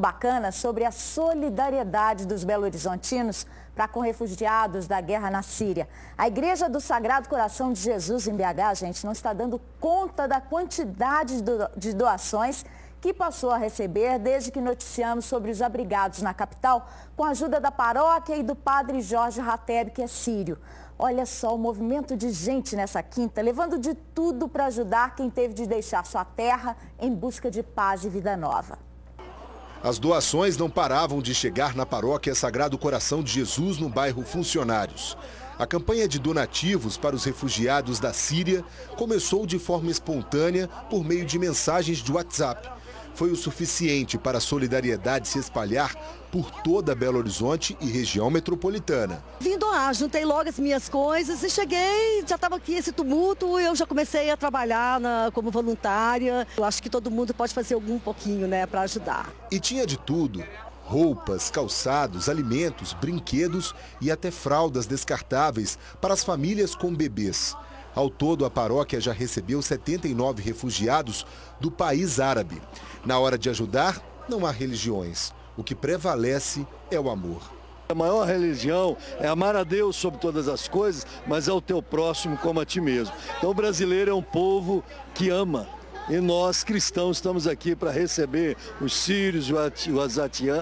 bacana sobre a solidariedade dos belo-horizontinos para com refugiados da guerra na Síria. A Igreja do Sagrado Coração de Jesus em BH, gente, não está dando conta da quantidade de doações que passou a receber desde que noticiamos sobre os abrigados na capital, com a ajuda da paróquia e do padre Jorge Rateb, que é sírio. Olha só o movimento de gente nessa quinta, levando de tudo para ajudar quem teve de deixar sua terra em busca de paz e vida nova. As doações não paravam de chegar na paróquia Sagrado Coração de Jesus, no bairro Funcionários. A campanha de donativos para os refugiados da Síria começou de forma espontânea por meio de mensagens de WhatsApp foi o suficiente para a solidariedade se espalhar por toda Belo Horizonte e região metropolitana. Vim doar, juntei logo as minhas coisas e cheguei, já estava aqui esse tumulto, eu já comecei a trabalhar na, como voluntária. Eu acho que todo mundo pode fazer algum pouquinho, né, para ajudar. E tinha de tudo. Roupas, calçados, alimentos, brinquedos e até fraldas descartáveis para as famílias com bebês. Ao todo, a paróquia já recebeu 79 refugiados do país árabe. Na hora de ajudar, não há religiões. O que prevalece é o amor. A maior religião é amar a Deus sobre todas as coisas, mas é o teu próximo como a ti mesmo. Então o brasileiro é um povo que ama. E nós, cristãos, estamos aqui para receber os sírios os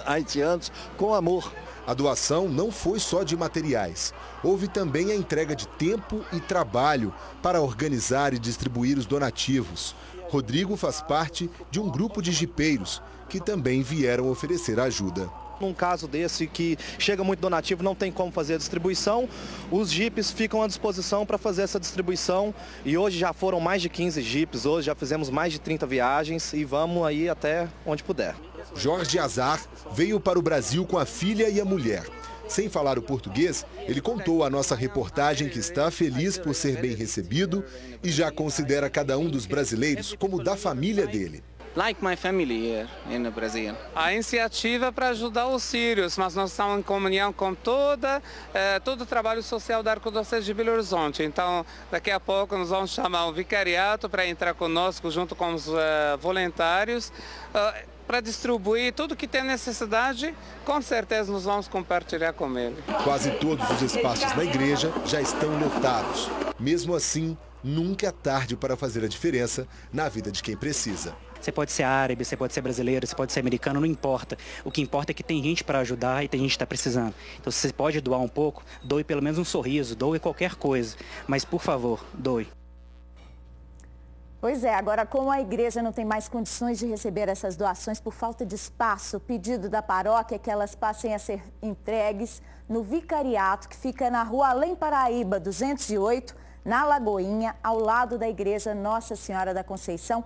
haitianos com amor. A doação não foi só de materiais. Houve também a entrega de tempo e trabalho para organizar e distribuir os donativos. Rodrigo faz parte de um grupo de jipeiros que também vieram oferecer ajuda. Num caso desse que chega muito donativo, não tem como fazer a distribuição, os jipes ficam à disposição para fazer essa distribuição e hoje já foram mais de 15 jipes, hoje já fizemos mais de 30 viagens e vamos aí até onde puder. Jorge Azar veio para o Brasil com a filha e a mulher. Sem falar o português, ele contou à nossa reportagem que está feliz por ser bem recebido e já considera cada um dos brasileiros como da família dele. Like my family here in Brazil. A iniciativa é para ajudar os sírios, mas nós estamos em comunhão com toda, eh, todo o trabalho social da Arquidiocese de Belo Horizonte. Então, daqui a pouco nós vamos chamar o vicariato para entrar conosco junto com os eh, voluntários. Uh, para distribuir tudo que tem necessidade, com certeza nós vamos compartilhar com ele. Quase todos os espaços da igreja já estão lotados. Mesmo assim, nunca é tarde para fazer a diferença na vida de quem precisa. Você pode ser árabe, você pode ser brasileiro, você pode ser americano, não importa. O que importa é que tem gente para ajudar e tem gente que está precisando. Então, se você pode doar um pouco, doe pelo menos um sorriso, doe qualquer coisa. Mas, por favor, doe. Pois é, agora como a igreja não tem mais condições de receber essas doações por falta de espaço, o pedido da paróquia é que elas passem a ser entregues no vicariato que fica na rua Além Paraíba 208, na Lagoinha, ao lado da igreja Nossa Senhora da Conceição.